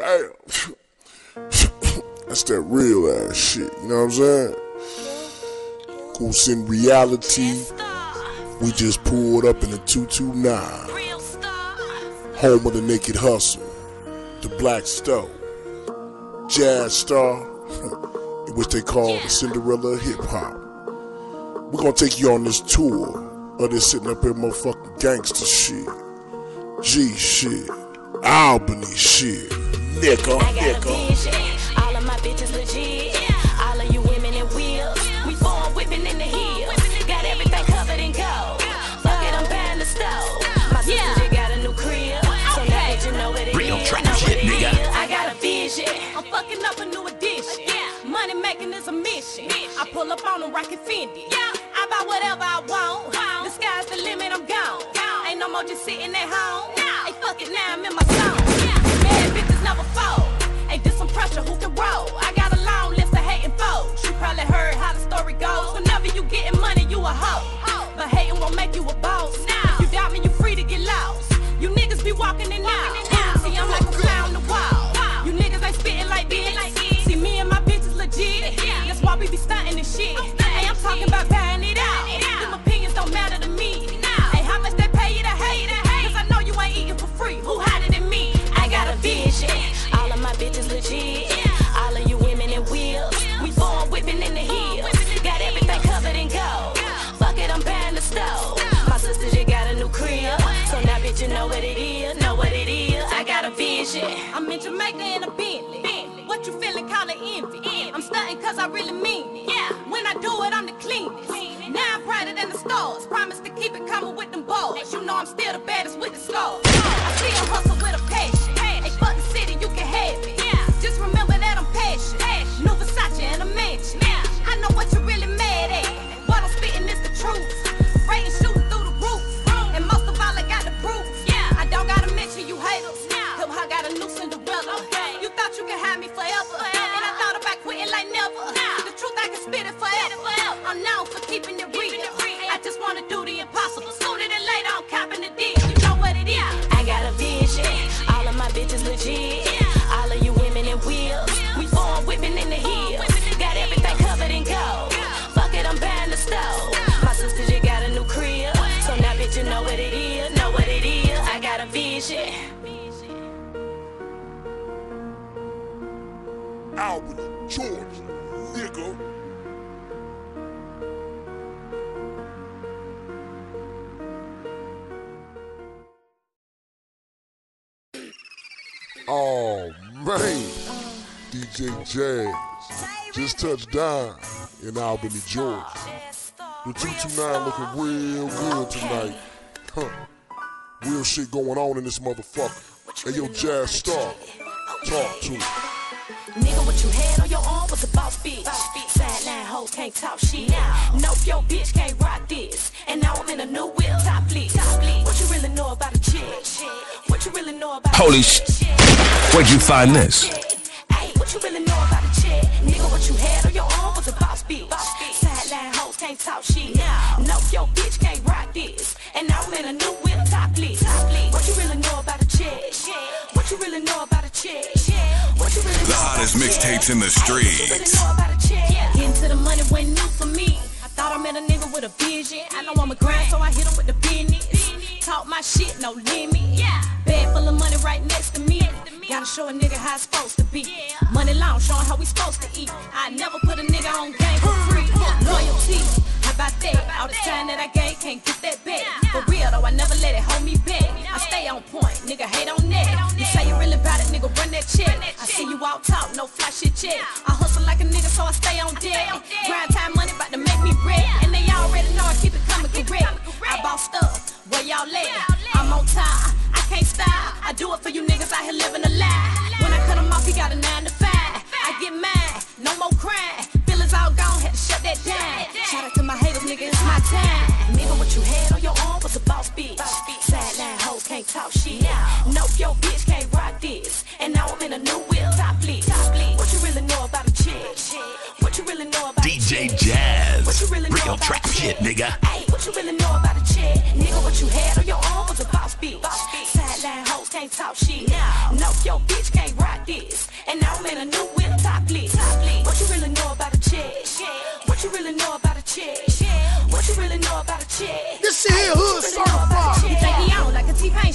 Damn. That's that real ass shit, you know what I'm saying? Cause in reality, we just pulled up in a 229. Home of the naked hustle, the black stove, Jazz Starr, in which they call the Cinderella of hip hop. We're gonna take you on this tour of this sitting up here motherfucking gangster shit. G shit. Albany shit. Nigga, I got a vision. All of my bitches legit. All of you women in wheels. We born whipping in the hills. Got everything covered in gold. Fuck it, I'm buying the stove. My sister just got a new crib. So now that you know what it Real is, trap know shit, it nigga. I got a vision. I'm fucking up a new edition. Money making is a mission. I pull up on them rockin' Fendi. I buy whatever I want. The sky's the limit, I'm gone. Ain't no more just sitting at home. Hey, fuck it, now I'm in my zone. Roll? I got a long list of hating foes. You probably heard how the story goes. Whenever you getting money, you a hoe. But hating won't make you a boss. If you doubt me, you free to get lost. You niggas be walking in out. Stars. Promise to keep it coming with them balls. You know I'm still the baddest with the scars. Albany, Georgia. Nigga. Oh man, DJ Jazz just touched down in Albany, Georgia. The 229 looking real good tonight. Huh. Real shit going on in this motherfucker. Hey yo, Jazz Starr, talk to me. Nigga, what you had on your arm was a boss bitch. Sideline hoe can't talk shit. Nope, your bitch can't rock this. And now I'm in a new whip, top flick. What you really know about a chick? What you really know about Holy a sh- chick? Where'd you find this? Hey, what you really know about a chick? Nigga, what you had on your arm was a boss bitch. Sideline hoes can't talk shit. Nope, your bitch can't rock this. And now I'm in a new whip, hottest mixtapes in the streets. Getting to the money wasn't new for me. I thought I met a nigga with a vision. I know I'm a grind, so I hit him with the business. Talk my shit, no limit. Bag full of money right next to me. Gotta show a nigga how it's supposed to be. Money long, showing how we supposed to eat. I never put a nigga on game for free. Loyalty, about that? All this time that I gained, can't get that back. For real though, I never let it hold me back. I stay on point, nigga hate on that. You say you really about it, nigga, run that check. I see you out talk, no fly shit yet. I hustle like a nigga, so I stay on deck. Grind time money about to make me red. And they already know I keep it coming correct. I bossed up, where y'all at? I'm on top, I can't stop. I do it for you niggas out here living a lie. When I cut him off, he got a nine to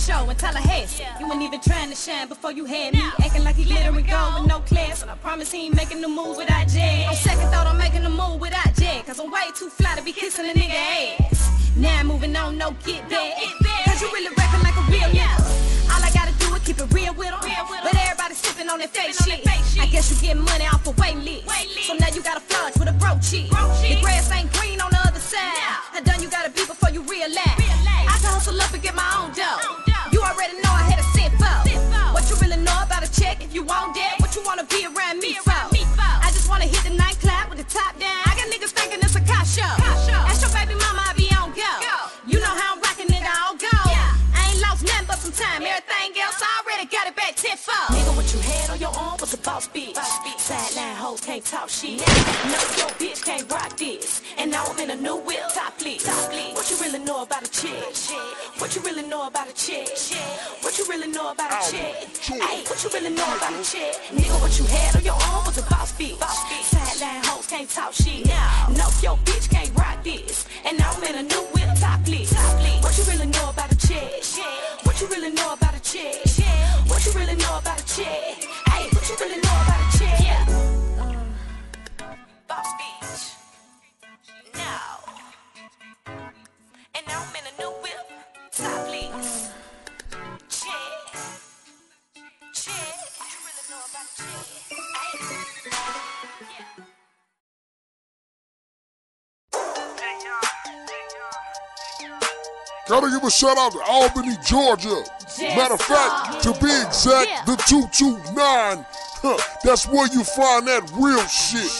show in Tallahassee. You ain't even trying to shine before you had me. Acting like he glittering gold with no class. And I promise he ain't making the move without Jag. On second thought, I'm making the move without Jag. Cause I'm way too fly to be kissing a nigga ass. Now I'm moving on, no get back. Cause you really rapping like a real nigga. All I gotta do is keep it real with with 'em. But everybody sipping on that fake shit. I guess you get money off of wait list. So now you gotta flush with a bro cheat. The grass ain't green on the other side. I done you gotta be before you realize. I can hustle up and get my own dough. You already know I had a for. What you really know about a check if you want that? What you wanna be around me for? I just wanna hit the nightclub with the top down. I got niggas thinking it's a car show. Ask your baby mama, I be on go. You know how I'm rocking it all go. I ain't lost nothing but some time. Everything else, I already got it back tenfold. Nigga, what you had on your arm was a boss bitch. Sideline hoes can't talk shit. No, your bitch can't rock this. And now I'm in a new whip, top lit. What you really know about a chick? What you know about a chick? What you really know about a chick? Hey, what you really know about a chick? Nigga, what you had on your arm was a boss bitch. Sideline hoes can't talk shit. No, your bitch can't rock this. And now I'm in a new Gotta give a shout out to Albany, Georgia. Matter of fact, to be exact, Yeah. the 229. Huh, that's where you find that real shit.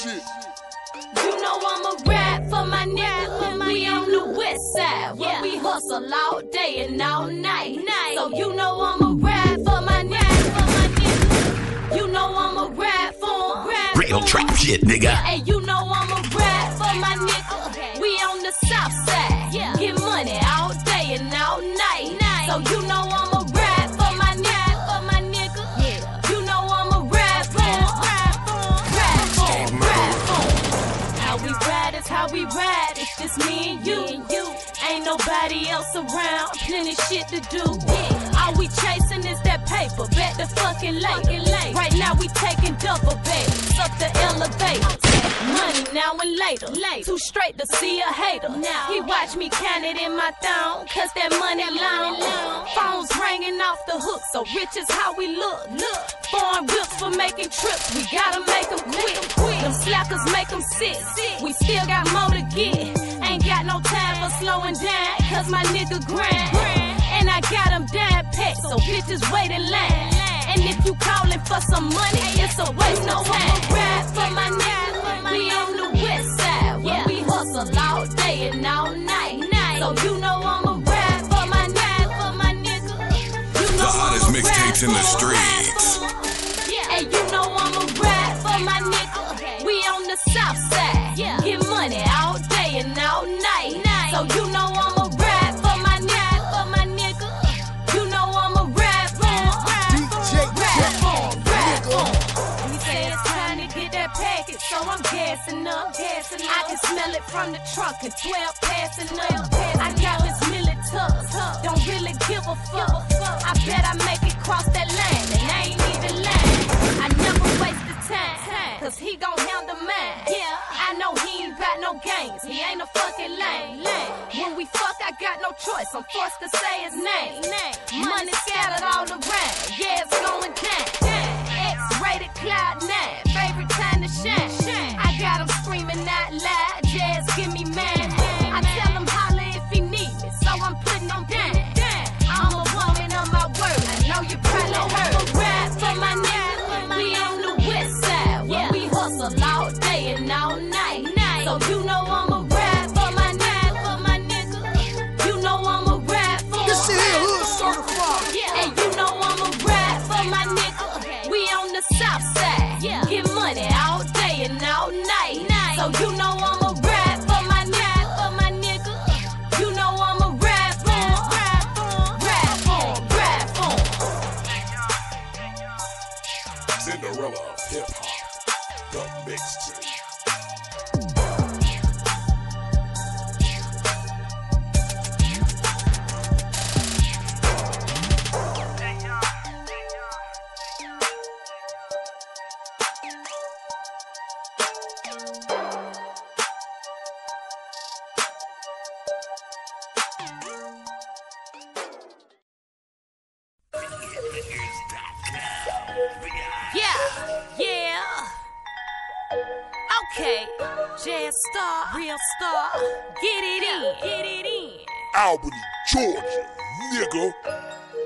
You know I'm a rap for my nigga. We on the west side where we hustle all day and all night. So you know I'm a rap for my nigga. You know I'm a rap for for 'em. Real trap shit, nigga. Hey, you know I'm a rap for my nigga. We on the south side. Nobody else around. Plenty shit to do. All we chasing is that paper. Bet the fucking late. Right now we taking double bags up the elevator. Money now and later. Too straight to see a hater. Now He watch me count it in my thumb. Cause that money long. Phones ringing off the hook. So rich is how we look. Foreign whips for making trips. We gotta make them quick. Them slackers make them sick. We still got more to get. Ain't got no time for slowing down. Cause my nigga grind. And I got them down. So bitches wait in line. And if you callin' for some money, it's a waste of time. Rap for my nigga. We on the west side. Where we hustle all day and all night. So you know I'm a rap for my nigga. For my nigga. You know The hottest mixtapes in the rap I can smell it from the trunk and 12 passing up. I got this millet tuck, don't really give a fuck. I bet I make it cross that line, and I ain't even lying. I never waste the time, cause he gon' handle mine. Yeah, I know he ain't got no games, he ain't a fucking lame. When we fuck, I got no choice, I'm forced to say his name. Okay, Jazz Starr, real star. Get it in, get it in. Albany, Georgia, nigga.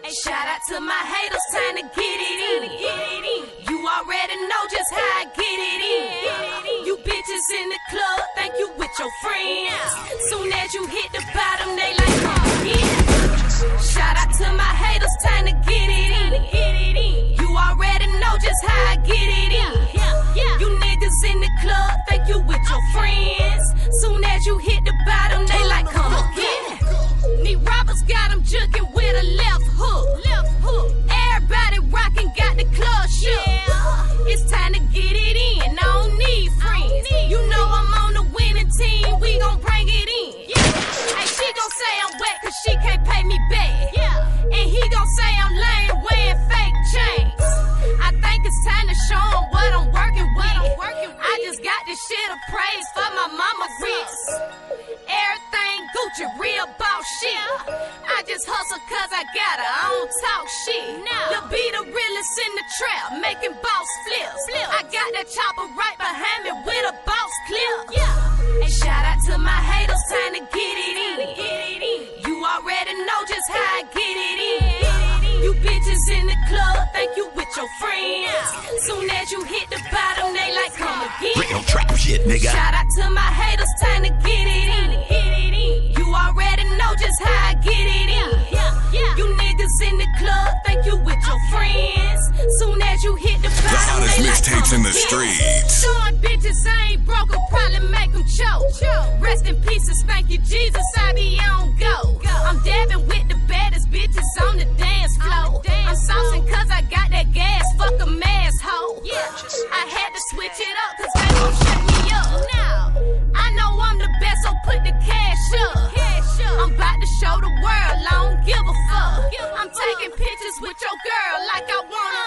Hey, shout out to my haters, time to get it in. Get it in. You already know just how I get it in. You bitches in the club, think you with your friends. Soon as you hit the bottom, they like, oh, come again. Shout out to my haters, time to get it in. Get it in. You already know just how I get it in. You niggas in the club, think you with your friends. Hustle cause I got her, I don't talk shit. The be the realest in the trap, making boss flips. I got that chopper right behind me with a boss clip. And shout out to my haters, time to get it in. You already know just how I get it in. You bitches in the club, think you with your friends. Soon as you hit the bottom, they like come again. Real trap shit, nigga. Shout out to my haters, time to get it in. You already know just how I get it in. You hit the bottom, hottest mixtapes in the streets. Showing bitches I ain't broke, will probably make them choke. Rest in pieces, thank you, Jesus, I be on go. I'm dabbing with the baddest bitches on the dance floor. I'm saucing cause I got that gas, fuck a asshole. I had to switch it up cause they gon' shut me up. Now, I know I'm the best, so put the cash up. I'm about to show the world, I don't give a fuck. I'm taking pictures with your girl like I wanna.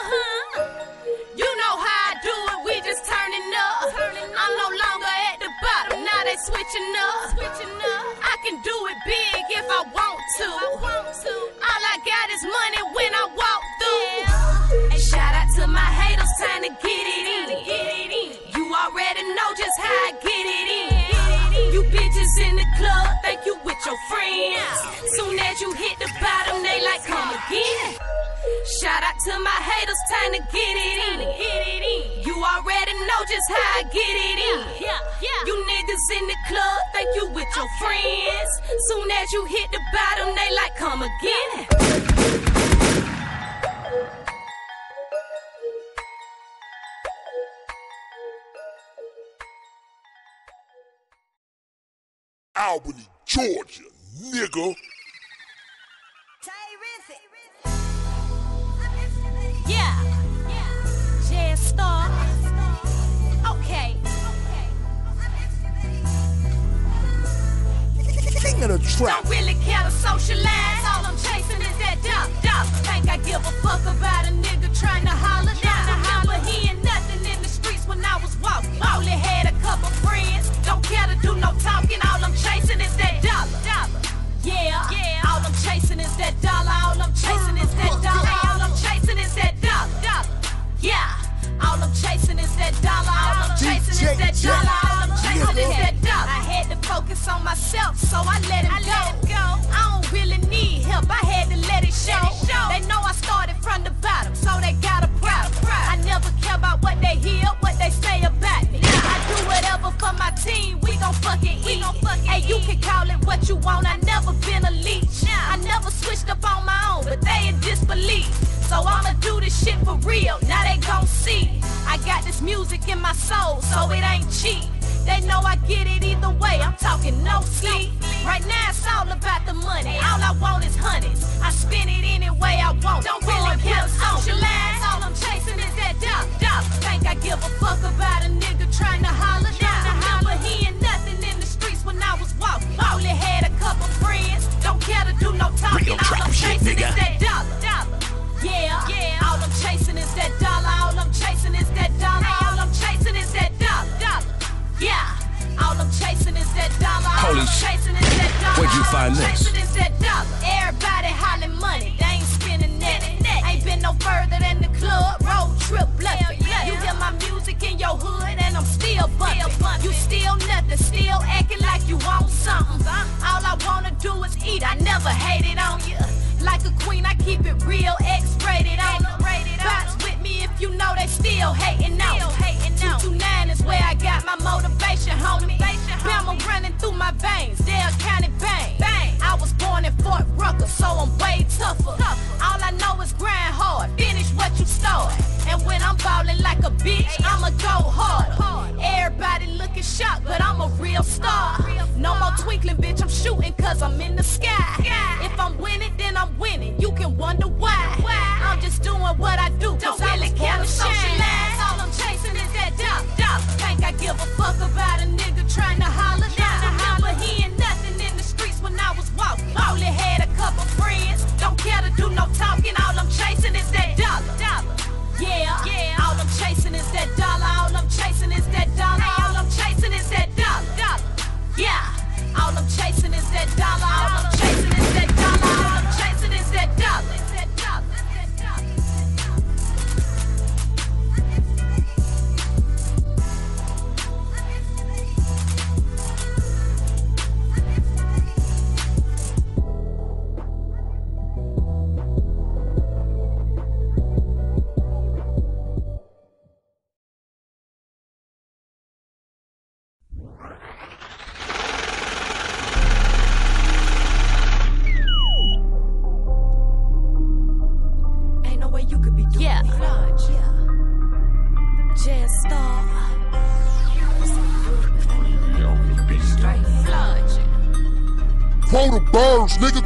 Now they switching up. I can do it big if I want to. I want to. All I got is money when I walk through. And shout out to my haters, time to get it in. You already know just how I get it in. You bitches in the club, think you with your friends. Soon as you hit the bottom, they like come again. Shout out to my haters, time to get it in. Already know just how I get it in. You niggas in the club, think you with your friends. Soon as you hit the bottom, they like come again. Albany, Georgia, nigga. Trap. Don't really care to socialize. All I'm chasing is that dollar. dollar. Think I give a fuck about a nigga trying to holler down. Remember he ain't nothing in the streets when I was walking. Only had a couple friends. Don't care to do no talking. All I'm chasing is that dollar. dollar. Yeah, yeah. All I'm chasing is that dollar. All I'm chasing is that dollar. All I'm chasing is that dollar. dollar. Yeah. All I'm chasing is that dollar. All I'm chasing is that dollar. All I'm chasing is that dollar. Cheap. They know I get it either way. I'm talking no sleep. Right now it's all about the money. All I want is hundreds. I spend it you find this? Everybody hollering money, they ain't spending that. Ain't been no further than the club, road trip bluffing. You hear my music in your hood and I'm still bumping. You still nothing, still acting like you want something. All I wanna do is eat, I never hated on you. Like a queen, I keep it real, X-rated on them. Box with me if you know they still hating on me. 229 is where I got my motivation, homie. Bama running through my veins, Dale County bang. I was born in Fort Rucker, so I'm way tougher. All I know is grind hard, finish what you start. And when I'm ballin' like a bitch, I'ma go harder. Everybody looking shocked, but I'm a real star. No more twinkling, bitch, I'm shooting cause I'm in the sky. If I'm winning, then I'm winning. You can wonder why. I'm just doing what I do, cause I really care to socialize. Dollar.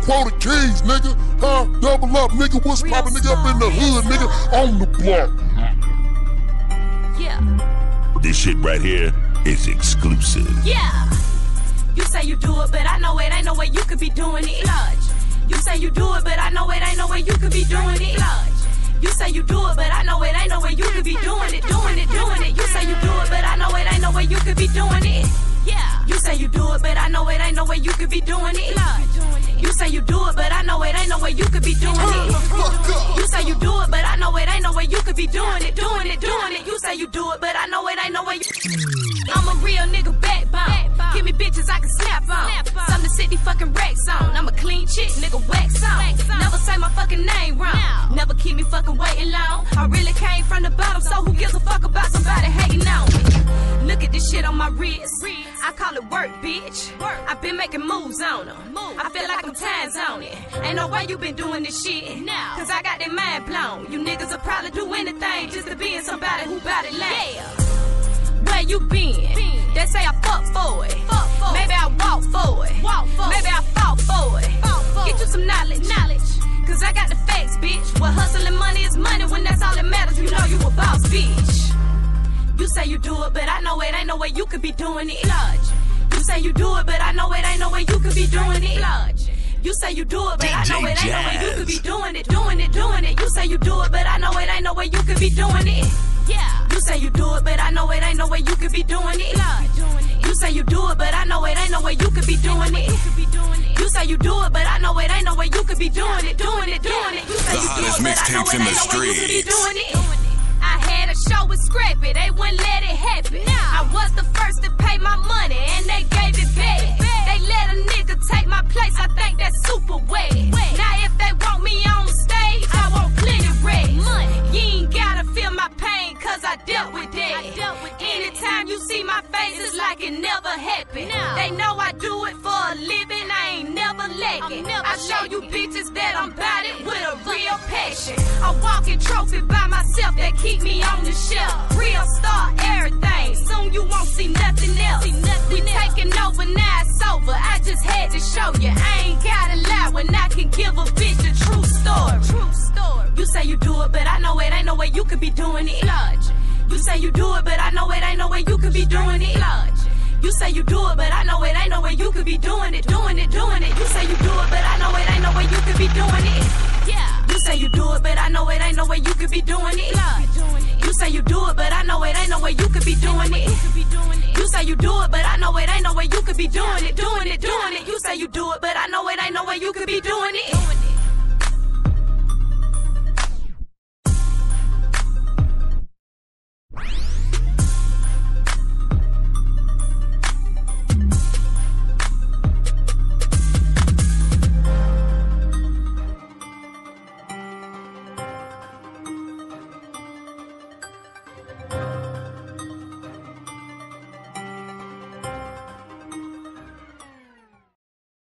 Birds, nigga, quota keys, nigga. Huh? Double up, nigga. What's poppin', nigga? Up in the hood, nigga. On the block. Yeah. This shit right here is exclusive. Yeah. You say you do it, but I know it ain't no way you could be doing it. Lodge. You say you do it, but I know it ain't no way you could be doing it. Lodge. You say you do it, but I know it ain't no way you could be doing it, doing it, doing it. You say you do it, but I know it ain't no way you could be doing it. Yeah. You say you do it, but I know it ain't no way you could be doing it. Lodge. You say you do it, but I know it ain't no way you could be doing it. You say you do it, but I know it ain't no way you could be doing it, doing it, doing it. You say you do it, but I know it ain't no way you. I'm a real nigga backbone. Give me bitches I can snap on. Something to sit these fucking racks on. I'm a clean chick, nigga wax on. Never say my fucking name wrong. Never keep me fucking waiting long. I really came from the bottom, so who gives a fuck about my wrist. I call it work, bitch. I've been making moves on them. I feel like I'm time on it. Ain't no way you been doing this shit. Cause I got that mind blown. You niggas will probably do anything just to be in somebody who bout it lame. Where you been? They say I fuck for it. Maybe I walk for it. Maybe I fought for it. Get you some knowledge. knowledge. Cause I got the facts, bitch. What hustling money is money when that's all that matters. You know you a boss, bitch. You say you do it, but I know it ain't no way you could be doing it. Lodge. You say you do it, but I know it ain't no way you could be doing it. Lodge. You say you do it, but I know it ain't no way you could be doing it, doing it, doing it. You say you do it, but I know it ain't no way you could be doing it. Yeah. You say you do it, but I know it ain't no way you could be doing it. You say you do it, but I know it ain't no way you could be doing it. You say you do it, but I know it ain't no way you could be doing it, doing it, doing it. You say The you do hottest it, but I know mixtapes it in the ain't no way you could be streets. doing it. I had a show with Scrappy, they wouldn't let it happen. I was the first to pay my money, and they gave it back. They let a nigga take my place, I think that's super wet. Now if they want me on stage, I want plenty red. You ain't gotta feel my pain, cause I dealt with that. Dealt with Anytime you see my face, it's like it never happened. They know I do it for I show you bitches that I'm bout it with a real passion. A walking trophy by myself that keep me on the shelf. Real star, everything. Soon you won't see nothing else. see We taking over now, it's over. I just had to show you. I ain't gotta lie when I can give a bitch a true story. True story. You say you do it, but I know it ain't no way you could be doing it. Lodge. You say you do it, but I know it ain't no way you could be doing it. Lodge. You say you do it, but I know it ain't no way you could be doing it, doing it, doing it. You say you do it, but I know it ain't no way you could be doing it. Yeah. You say you do it, but I know it ain't no way you could be doing it. You say you do it, but I know it it ain't no way you could be doing it. You say you do it, but I know it ain't no way you could be doing it, doing it, doing it. You say you do it, but I know it ain't no way you could be doing it.